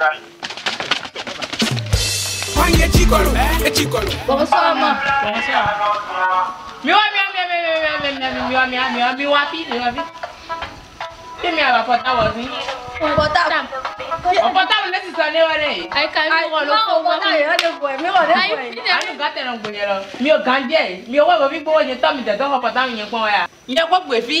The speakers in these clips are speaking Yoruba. dáadáa. wọ́n yẹ jíkọ̀lù ẹ jíkọ̀lù. bọ̀wọ̀ sọ ọmọ bọ̀wọ̀ sọ ọmọ. mi wá mi wá mi wá mi wá mi wá mi wá mi wá mi wá fi mi wá fi. kí mi àbá pọ̀tà wọ̀ sí. pọ̀tà ọ̀pọ̀tà mi lẹ́sìn sọ ní wọlé yìí. àyíká mi wọ̀ ló kó wọ́n mi. mi ò lè bọ̀ ẹ̀. àánú gá tẹ̀ràn gbòòyè lọ. mi ò gán díẹ̀ mi ò wọ́ ìwọ bí gbówó yẹn tọ́ mi tẹ̀ tọ́ fọ pọ̀tà mi yẹn pọ́n wa yà. ìyẹn kó gbèfí.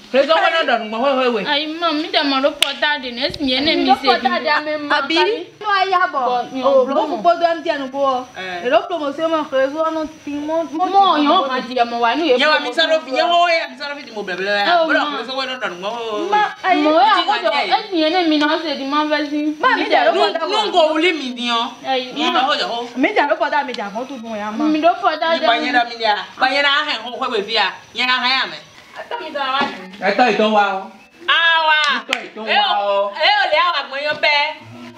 Prezo wana ndo ngwa hoye hoye. Ai mam mi da maro pota de ne si ye ne mi se. Pota de ame ma. Abi. No aya bo. O bo fu bodo am dia nugo. E ro promotion ma prezo no ti mo. Mo mo yo ha dia mo wa nu ye. Ye wa mi saro fi ye hoye mi saro fi di mo bla Bro prezo wana ndo ngwa hoye. Ma ai mo ya ko do. E si ye mi na se di ma vesi. Ma mi da ro pota. Nu ngo uli mi di o. Mi na hoye ho. Mi da ro pota mi da mo tu bon ya ma. Mi do pota de. Mi banyera mi ya. Banyera ha ho hoye fi ya. Ya ha ya me ẹtọ ìtọ wa o. àwa ẹ ò lè àwọn àgbọ̀nyán pẹ́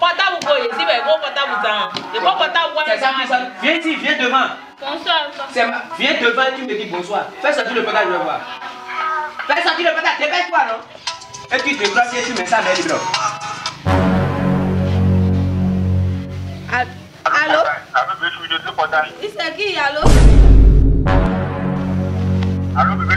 pọ́tàbù kò yè síbẹ̀ kó pọ́tàbù tàn ìfọ́ pọ́tàbù wà lọ́wọ́. viens ici viens devant. bonsoir. c'est ma viens devant tu me dis bonsoir fais sortir le pétard je vais voir fais sortir le pétard dépêche-toi non et puis te brosser tu mets ça vers le bloc. Allô? Allô, bébé, je suis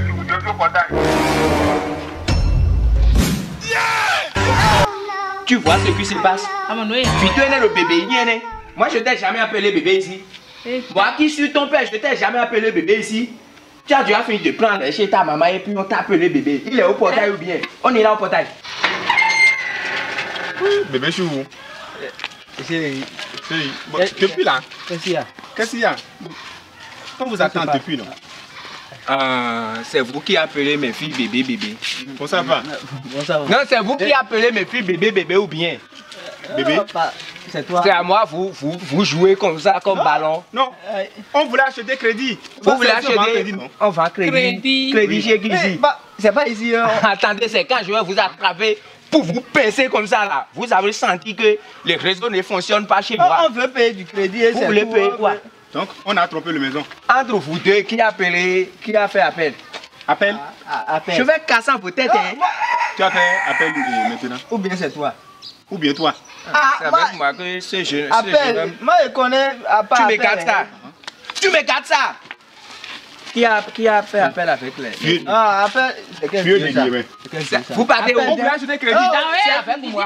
Tu vois ce qui se passe tu ah, es le bébé, il est Moi je t'ai jamais appelé bébé ici. Eh. Moi qui suis ton père, je t'ai jamais appelé bébé ici. Tu as déjà fini de prendre chez ta maman et puis on t'a appelé bébé. Il est au portail ou bien On est là au portail. bébé, je suis où depuis là Qu'est-ce qu'il y a Qu'est-ce qu'il y a On vous attend depuis là. Ah, c'est vous qui appelez mes filles bébé bébé. Bon ça va. Non, c'est vous qui appelez mes filles bébé bébé ou bien. Bébé. C'est toi. C'est à moi, vous, vous, vous, jouez comme ça, comme ballon. Non, on voulait acheter crédit. Vous voulez acheter crédit, non On va crédit. Crédit. Crédit chez eh, bah, c'est pas ici. Hein. Attendez, c'est quand je vais vous attraper pour vous pincer comme ça là. Vous avez senti que les réseaux ne fonctionnent pas chez moi. On veut payer du crédit Vous voulez payer hein. quoi donc, on a trompé la maison. Entre vous deux, qui a appelé, qui a fait appel Appel ah, ah, Appel. Je vais casser vos tête. hein. Tu as fait appel euh, maintenant Ou bien c'est toi Ou bien toi ah, C'est avec moi que c'est jeune. Appel. Moi, je connais. À part tu me gardes ça. Hein. Tu me gardes ça. Qui a, fait appel avec les. Ah, appel. Vieux oui. Vous partez au. Vous voulez ajouter crédit. C'est avec moi.